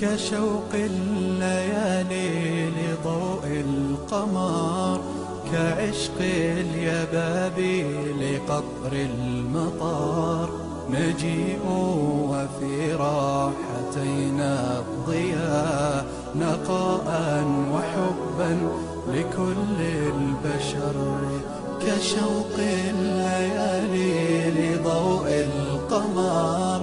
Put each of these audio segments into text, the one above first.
كشوق الليالي لضوء القمر كعشق اليبابي لقطر المطار نجيء وفي راحتينا الضياء نقاء وحبا لكل البشر كشوق الليالي لضوء القمر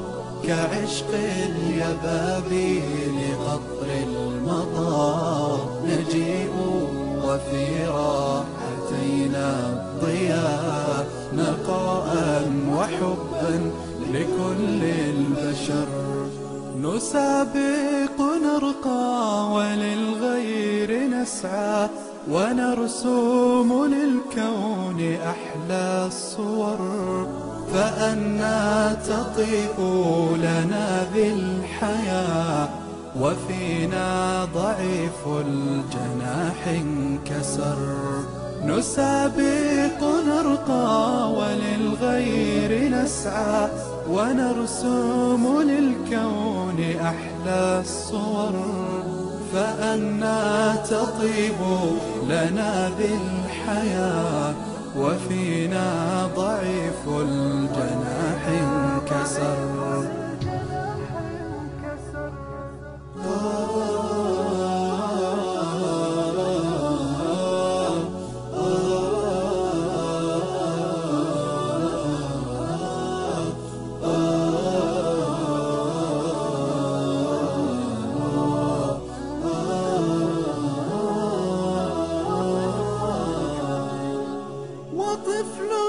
كعشق اليبابي لقطر المطار. الضياء نقاء وحبا لكل البشر. نسابق نرقى وللغير نسعى ونرسم للكون أحلى الصور. فأنا تطيء لنا بالحياة وفينا ضعيف الجناح انكسر. نسابق نرقى وللغير نسعى ونرسم للكون أحلى الصور فأنا تطيب لنا بالحياة وفينا ضعيف انكسر the floor.